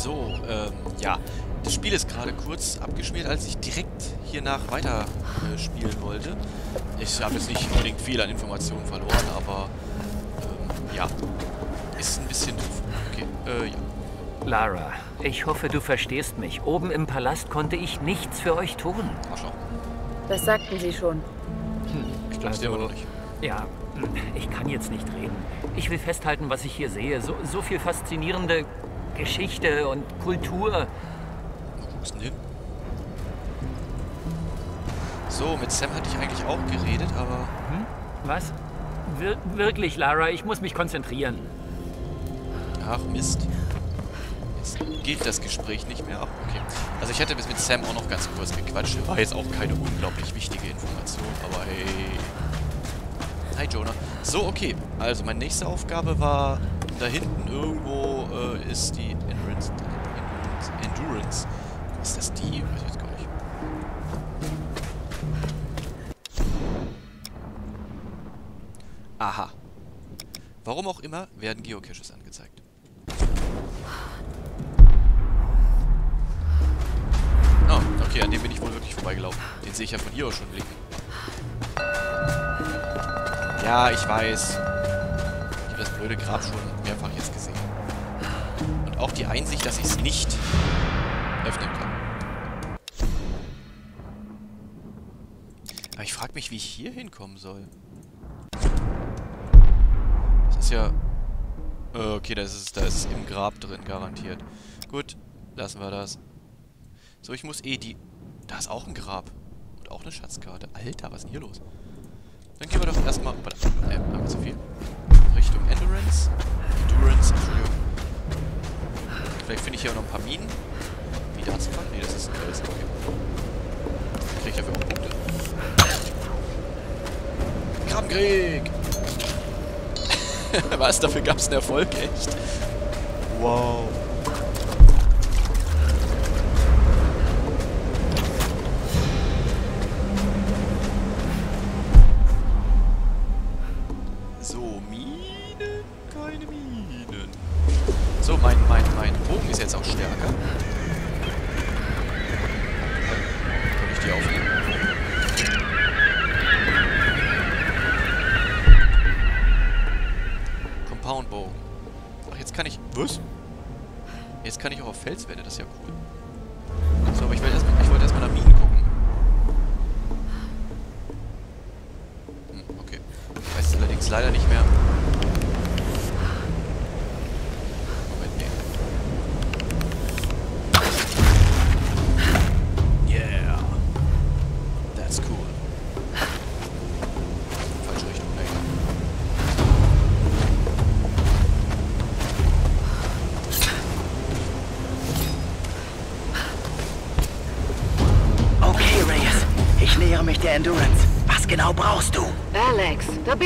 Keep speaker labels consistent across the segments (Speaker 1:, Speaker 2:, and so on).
Speaker 1: So, ähm, ja. Das Spiel ist gerade kurz abgeschmiert, als ich direkt hiernach weiter äh, spielen wollte. Ich habe jetzt nicht unbedingt viel an Informationen verloren, aber ähm, ja. Ist ein bisschen doof. Okay, äh, ja.
Speaker 2: Lara, ich hoffe, du verstehst mich. Oben im Palast konnte ich nichts für euch tun.
Speaker 1: Arschloch.
Speaker 3: Das sagten sie schon.
Speaker 1: Ich glaub's dir aber noch nicht.
Speaker 2: Ja, ich kann jetzt nicht reden. Ich will festhalten, was ich hier sehe. So, so viel faszinierende Geschichte und Kultur.
Speaker 1: Wo ist denn hin? So, mit Sam hatte ich eigentlich auch geredet, aber...
Speaker 2: Was? Wir wirklich, Lara, ich muss mich konzentrieren.
Speaker 1: Ach, Mist. Jetzt geht das Gespräch nicht mehr. Ach, okay. Also ich hätte bis mit Sam auch noch ganz kurz gequatscht. War jetzt auch keine unglaublich wichtige Information, aber hey... Hi, Jonah. So, okay. Also, meine nächste Aufgabe war, da hinten irgendwo äh, ist die Endurance... Endurance... Ist das die? Weiß ich jetzt gar nicht. Aha. Warum auch immer, werden Geocaches angezeigt. Oh, okay, an dem bin ich wohl wirklich vorbeigelaufen. Den sehe ich ja von hier aus schon blinken. Ja, ich weiß. Ich habe das blöde Grab schon auch die Einsicht, dass ich es nicht öffnen kann. Aber ich frage mich, wie ich hier hinkommen soll. Das ist ja... Äh, Okay, da ist es im Grab drin, garantiert. Gut, lassen wir das. So, ich muss eh die... Da ist auch ein Grab. Und auch eine Schatzkarte. Alter, was ist denn hier los? Dann gehen wir doch erstmal... Ne, haben wir zu viel. Ich hier auch noch ein paar Minen. Wie das kann? Ne, das ist ein Fels. Okay. Kriege ich dafür auch Punkte. Grabenkrieg! Was? Dafür gab es einen Erfolg, echt? Wow. Okay. Weiß allerdings leider nicht mehr.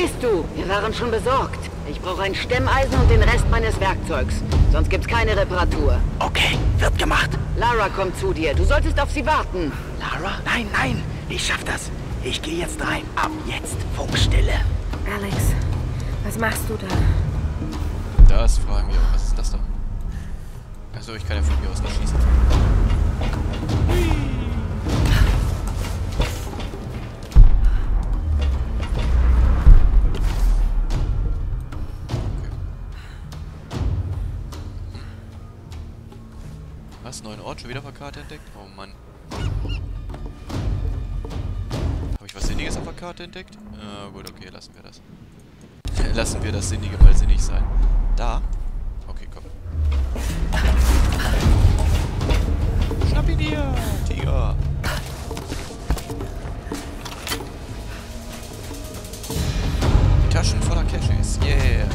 Speaker 4: Bist du. Wir waren schon besorgt. Ich brauche ein Stemmeisen und den Rest meines Werkzeugs. Sonst gibt's keine Reparatur.
Speaker 5: Okay, wird gemacht.
Speaker 4: Lara kommt zu dir. Du solltest auf sie warten.
Speaker 5: Lara? Nein, nein. Ich schaff das. Ich gehe jetzt rein. Ab jetzt Funkstille.
Speaker 3: Alex, was machst du da?
Speaker 1: Das fragen wir auch. Was ist das da? Achso, ich kann ja von hier aus nicht schießen. Okay. Ort schon wieder auf der Karte entdeckt? Oh Mann. Habe ich was Sinniges auf der Karte entdeckt? Äh, gut, okay, lassen wir das. Lassen wir das Sinnige mal sinnig sein. Da? Okay, komm. Schnapp ihn dir, Tiger! Die Taschen voller Caches, yeah!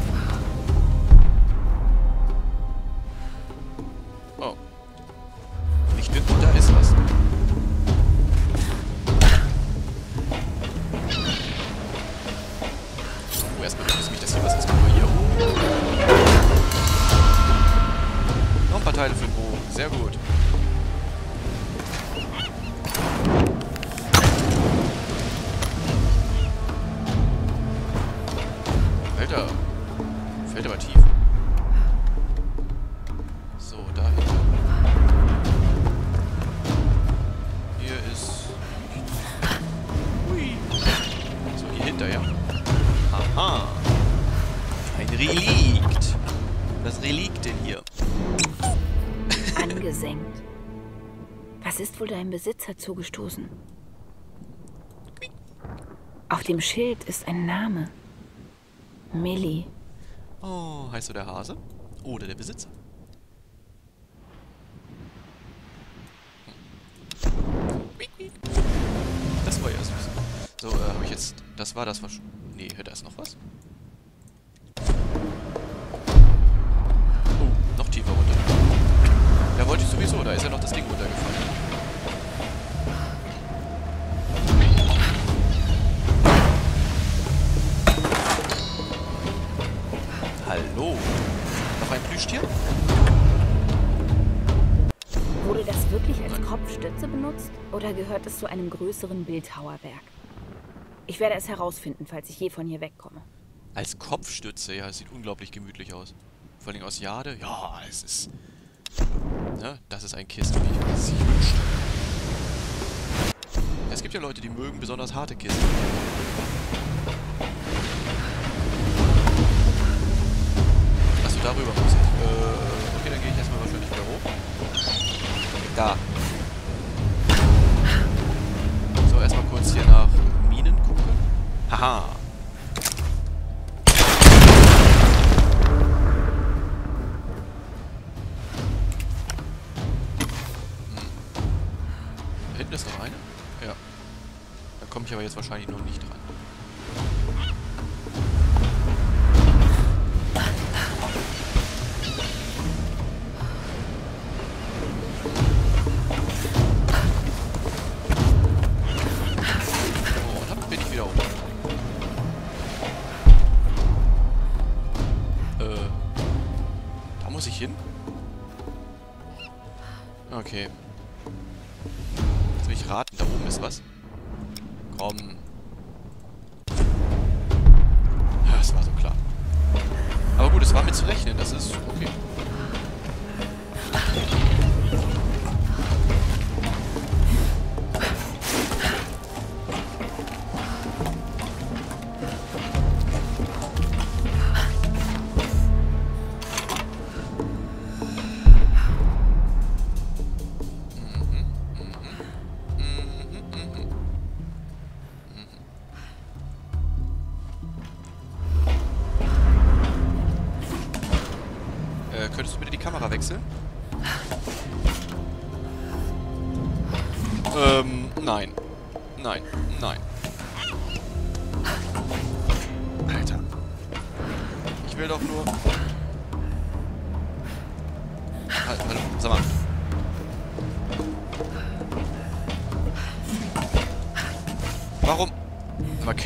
Speaker 3: Deinem Besitzer zugestoßen? Auf dem Schild ist ein Name. Millie.
Speaker 1: Oh, heißt du der Hase? Oder der Besitzer? Das war ja süß. So, äh, habe ich jetzt... Das war das was... Nee, da ist noch was. Oh, noch tiefer runter. Da wollte ich sowieso, da ist ja noch das Ding runtergefallen.
Speaker 3: Oder gehört es zu einem größeren Bildhauerwerk? Ich werde es herausfinden, falls ich je von hier wegkomme.
Speaker 1: Als Kopfstütze, ja, es sieht unglaublich gemütlich aus. Vor allem aus Jade. Ja, es ist... Ne, das ist ein Kissen, wie ich es sich wünschte. Es gibt ja Leute, die mögen besonders harte Kissen. Achso, darüber muss ich. Äh, okay, dann gehe ich erstmal wahrscheinlich wieder hoch. Da. So, erstmal kurz hier nach Minen gucken. Haha. Da hinten ist noch eine? Ja. Da komme ich aber jetzt wahrscheinlich noch nicht dran.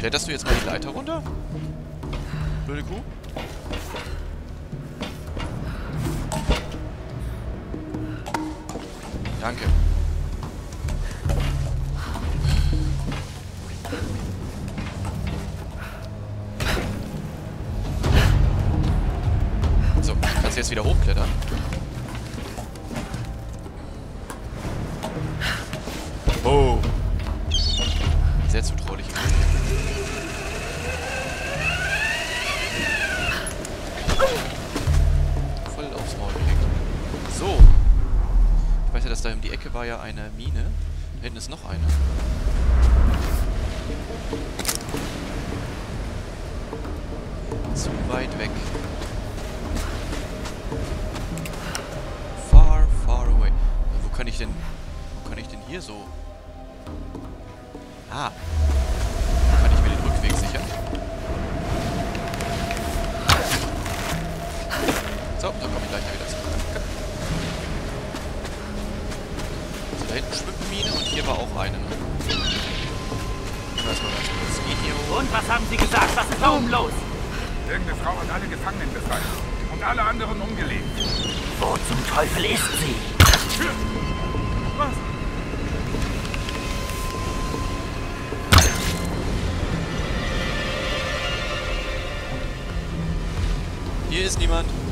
Speaker 1: Kletterst du jetzt mal die Leiter runter? Blöde Kuh? Danke. So, kannst du jetzt wieder hochklettern? Oh. Sehr zutraulich. Ecke war ja eine Mine. Hinten ist noch eine. Zu weit weg. Far, far away. Wo kann ich denn... Wo kann ich denn hier so... Ah.
Speaker 2: Haben Sie gesagt? Was ist da oben los?
Speaker 6: Irgendeine Frau hat alle Gefangenen befreit und alle anderen umgelegt.
Speaker 2: Wo zum Teufel ist sie?
Speaker 6: Was?
Speaker 1: Hier ist niemand.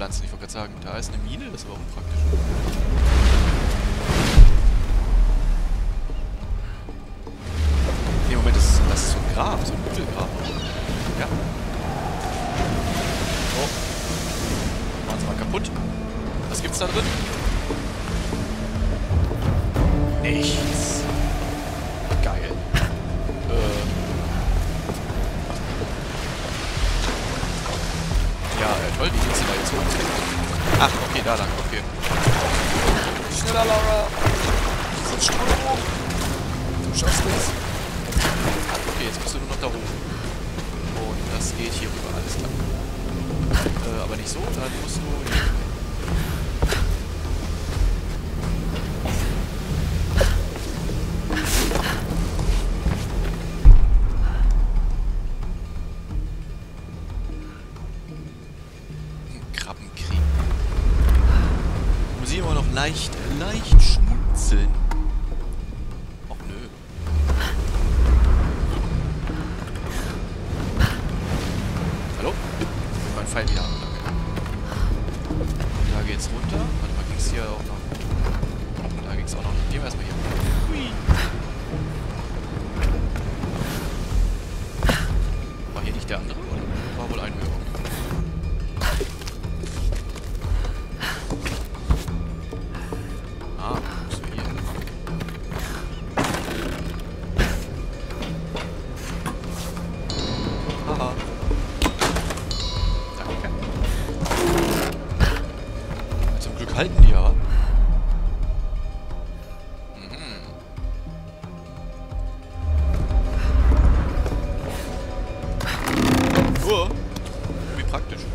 Speaker 1: Pflanzen. Ich wollte gerade sagen, da ist eine Mine, das ist aber unpraktisch. Ne, Moment, das, ist, das ist so ein Grab, so ein Mittelgrab. Ja. Oh. So. Machen's mal kaputt. Was gibt's da drin? Nichts. leicht, leicht schmunzeln. Uhr. Wie praktisch.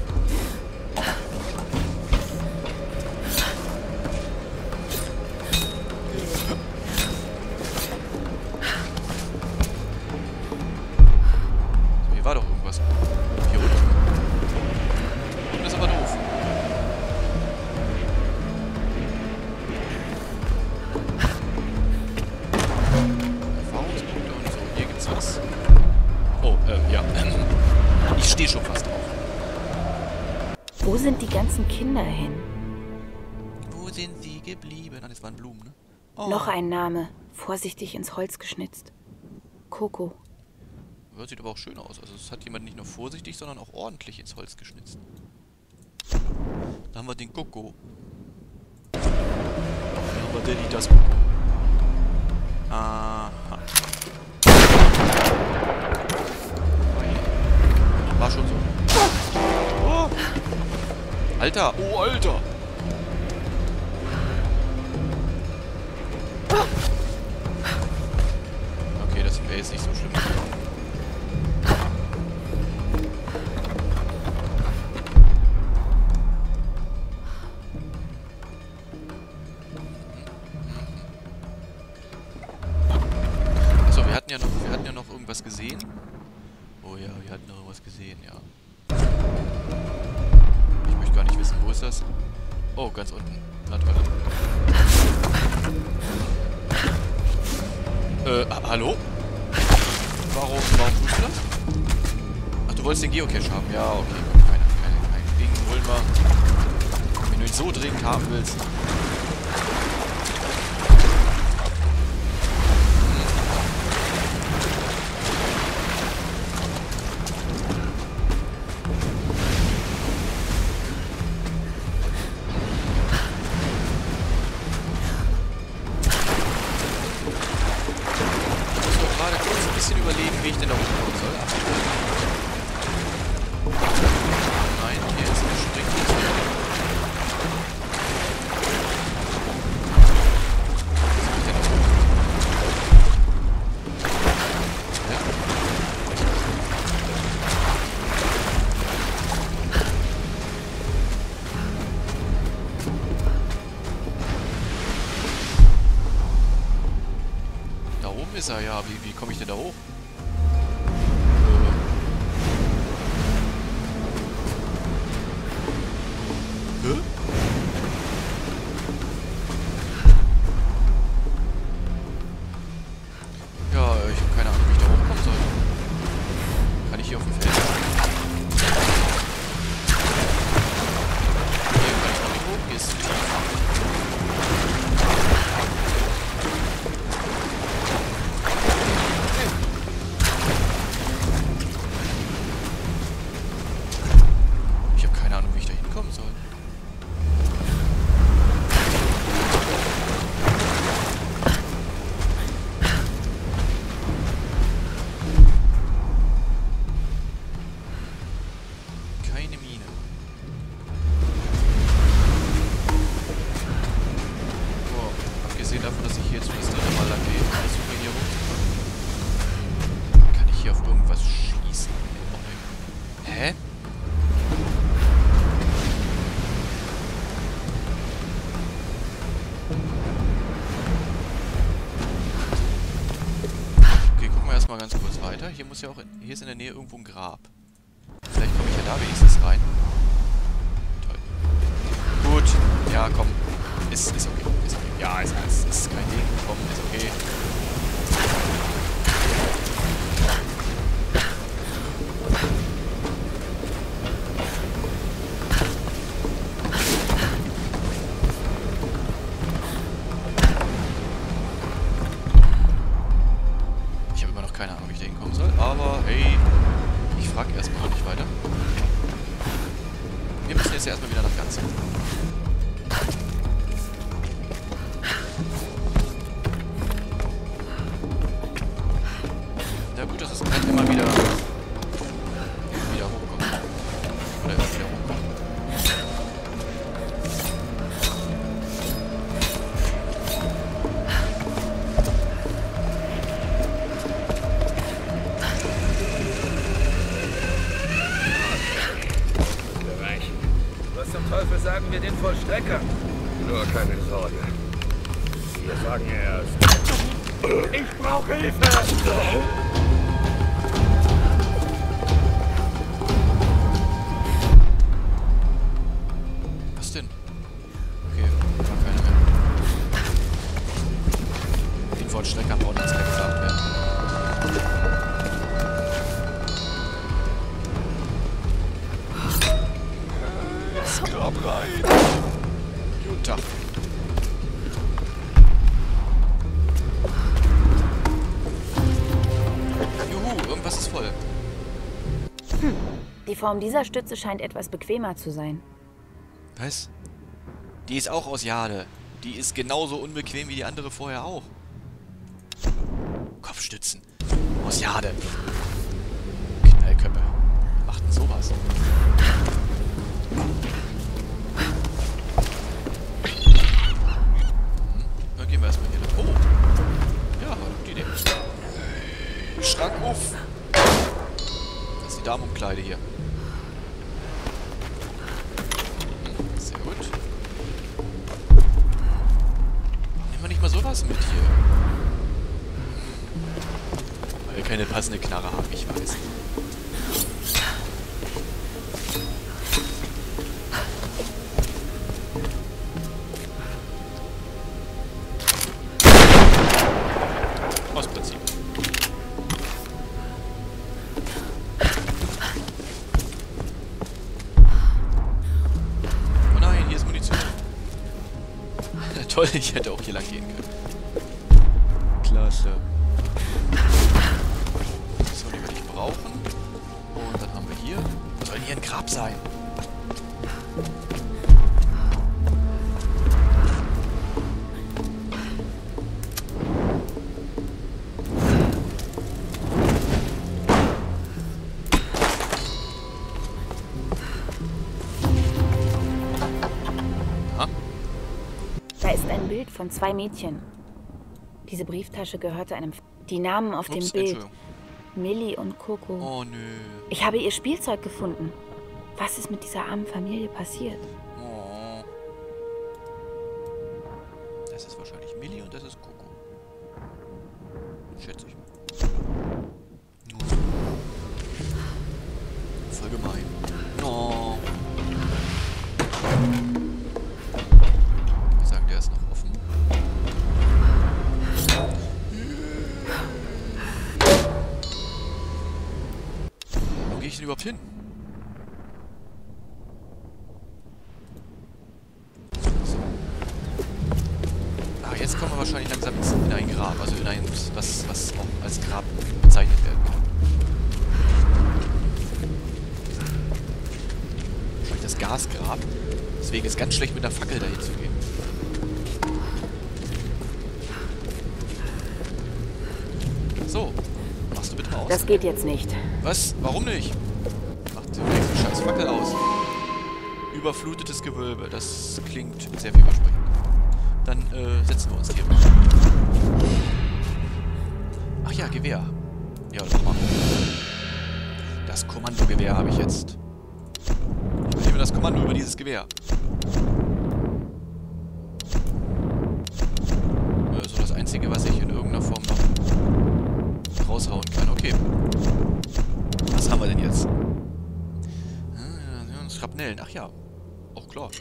Speaker 3: Noch ein Name, vorsichtig ins Holz geschnitzt. Coco.
Speaker 1: Das sieht aber auch schön aus. Also es hat jemand nicht nur vorsichtig, sondern auch ordentlich ins Holz geschnitzt. Da haben wir den Coco. Da haben wir Daddy das Coco. Aha. War schon so. Oh. Alter! Oh, Alter! Besser, ja. Wie, wie komme ich denn da hoch? Erstmal ganz kurz weiter. Hier muss ja auch in, hier ist in der Nähe irgendwo ein Grab. Vielleicht komme ich ja da wenigstens rein. Toll. Gut. Ja, komm. Ist, ist okay. Ist okay. Ja, ist, ist, ist kein Ding. Komm, ist okay.
Speaker 6: Den Vollstrecker?
Speaker 7: Nur keine Sorge. Wir sagen erst. Ich brauche Hilfe!
Speaker 3: Form dieser Stütze scheint etwas bequemer zu sein.
Speaker 1: Was? Die ist auch aus Jade. Die ist genauso unbequem wie die andere vorher auch. Kopfstützen. Aus Jade. Knallköppe. Macht denn sowas? Hm, Dann gehen wir erstmal hier lang. Oh! Ja, gute Idee. Schrank auf! Das ist die Damenumkleide hier. Keine passende Knarre haben, ich weiß. Aus. Oh nein, hier ist Munition. Toll, ich hätte auch hier lang gehen können. Klasse. Grab sein?
Speaker 3: Da ist ein Bild von zwei Mädchen. Diese Brieftasche gehörte einem... F Die Namen auf
Speaker 1: Ups,
Speaker 3: dem Bild. Millie und Coco.
Speaker 1: Oh nö.
Speaker 3: Ich habe ihr Spielzeug gefunden. Was ist mit dieser armen Familie passiert?
Speaker 1: Oh. Das ist wahrscheinlich Millie und das ist Coco. Schätze ich. Voll gemein. Oh. Ich sag, der ist noch offen. Wo gehe ich denn überhaupt hin? Ganz schlecht mit einer Fackel dahin zu gehen. So, machst du bitte aus.
Speaker 3: Das geht jetzt nicht.
Speaker 1: Was? Warum nicht? Macht die scheiß Fackel aus. Überflutetes Gewölbe. Das klingt sehr vielversprechend. Dann äh, setzen wir uns hier. Ach ja, Gewehr. Ja, mach mal. Das Kommandogewehr habe ich jetzt. Ich nehme das Kommando über dieses Gewehr. Äh, so das Einzige, was ich in irgendeiner Form noch raushauen kann. Okay. Was haben wir denn jetzt? Ah, Schrapnellen. Ach ja. Auch klar.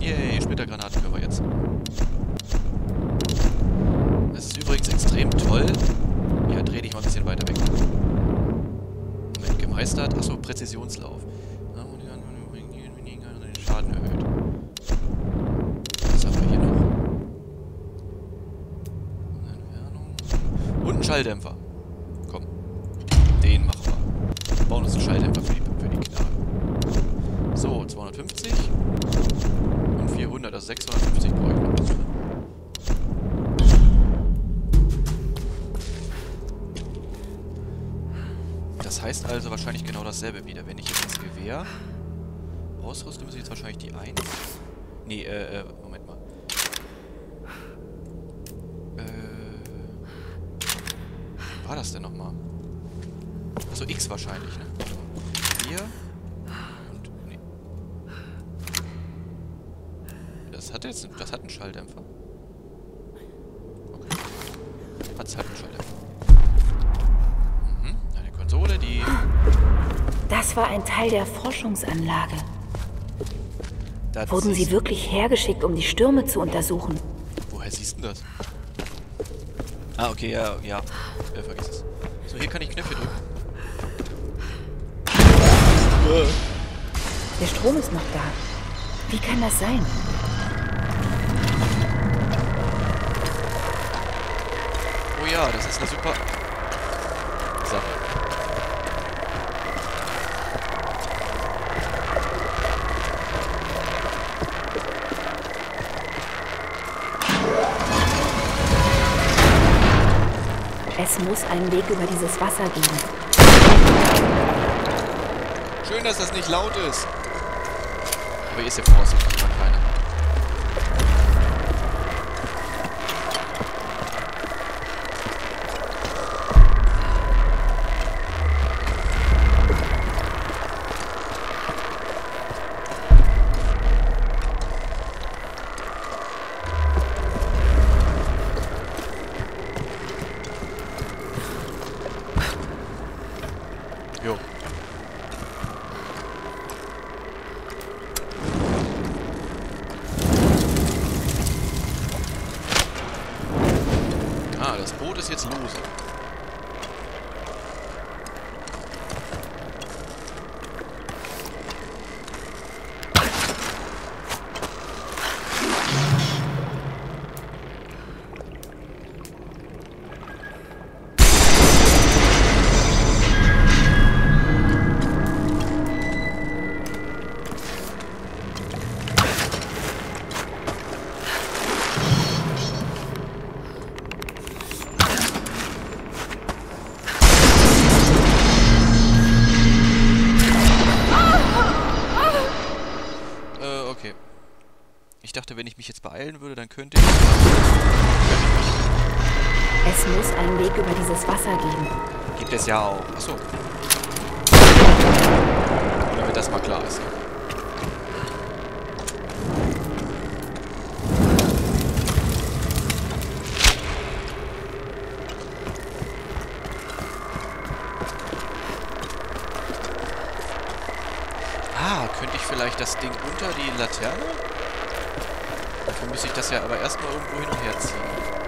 Speaker 1: Yay, Splittergranaten können wir jetzt. Das ist übrigens extrem toll. Ja, dreh dich mal ein bisschen weiter weg. Moment, gemeistert. Achso, Präzisionslauf. Den Schaden erhöht. Was haben wir hier noch? Entfernung. Und einen Schalldämpfer. Komm. Den machen wir. Wir bauen uns einen Schalldämpfer für die, für die Knarre. So, 250. Und 400, also 650 brauche ich noch. Das heißt also wahrscheinlich genau dasselbe wieder. Wenn ich jetzt das Gewehr ausrüste, muss ich jetzt wahrscheinlich die 1. Nee, äh, äh, Moment mal. Äh. Wie war das denn nochmal? Achso, X wahrscheinlich, ne? Hier. Und. Nee. Das hat jetzt. Das hat einen Schalldämpfer. Okay. Hat's halt einen Schalldämpfer. Mhm. Eine Konsole, die.
Speaker 3: Das war ein Teil der Forschungsanlage.
Speaker 1: Da
Speaker 3: Wurden sie wirklich hergeschickt, um die Stürme zu untersuchen?
Speaker 1: Woher siehst du das? Ah, okay, ja, ja. Kann ich Knöpfe drücken.
Speaker 3: Der Strom ist noch da. Wie kann das sein?
Speaker 1: Oh ja, das ist eine super Sache.
Speaker 3: Es muss einen Weg über dieses Wasser geben.
Speaker 1: Schön, dass das nicht laut ist. Aber hier ist ja voraussichtlich jetzt lose. Beeilen würde, dann könnte ich...
Speaker 3: Es muss einen Weg über dieses Wasser geben.
Speaker 1: Gibt es ja auch. Achso. Damit das mal klar ist. Ah, könnte ich vielleicht das Ding unter die Laterne? Dafür müsste ich das ja aber erstmal irgendwo hin und her ziehen.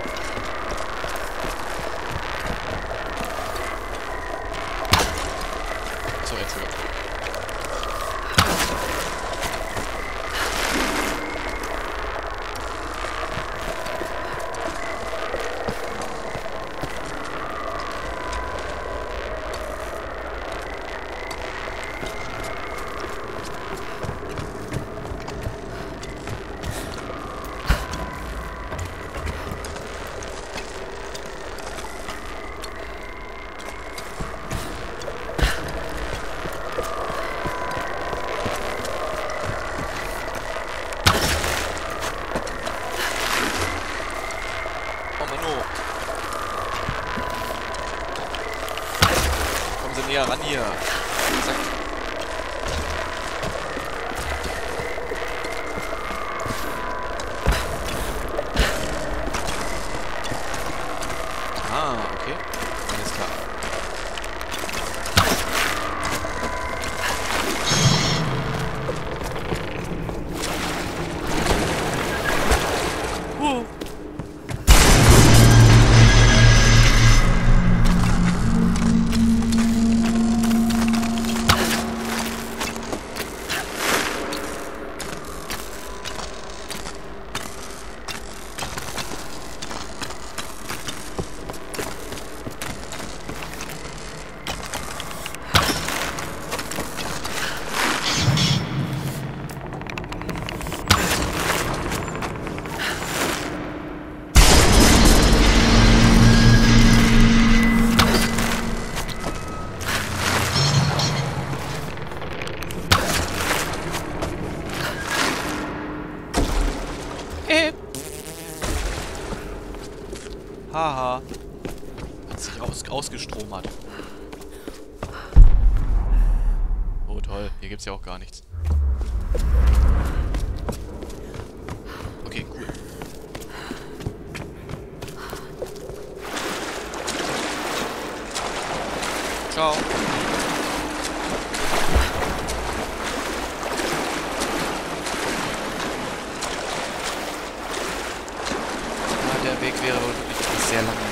Speaker 1: Wohl wirklich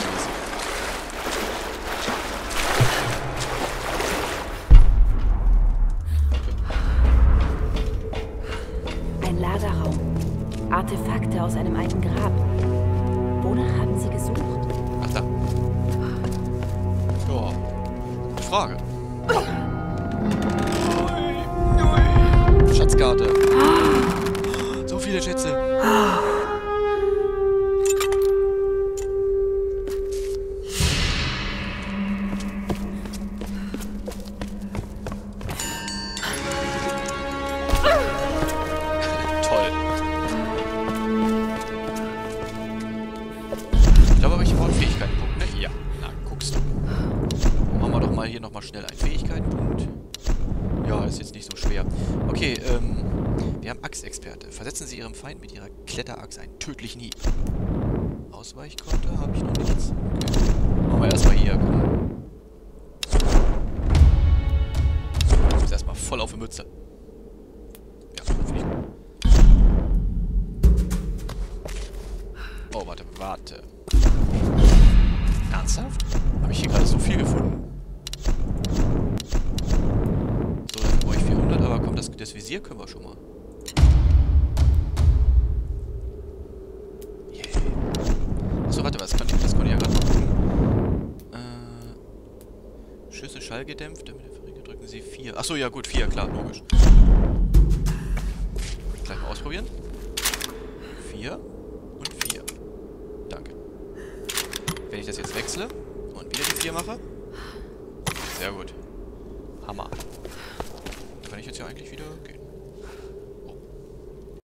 Speaker 1: Tödlichen Hieb. Ausweichkonter habe ich noch nichts. Okay. Machen wir erstmal hier, komm. Jetzt erstmal voll auf die Mütze. Ja, finde ich gut. Oh, warte, warte. Ernsthaft? Habe ich hier gerade so viel gefunden? So, dafür brauche ich 400, aber komm, das, das Visier können wir schon mal. Achso, warte, was kann ich, das konnte ich ja gerade noch tun. Äh, Schüsse schallgedämpft, damit der drücken Sie 4. Achso, ja gut, 4, klar, logisch. Gleich mal ausprobieren. 4 und 4. Danke. Wenn ich das jetzt wechsle und wieder die 4 mache. Sehr gut. Hammer. Kann ich jetzt ja eigentlich wieder gehen.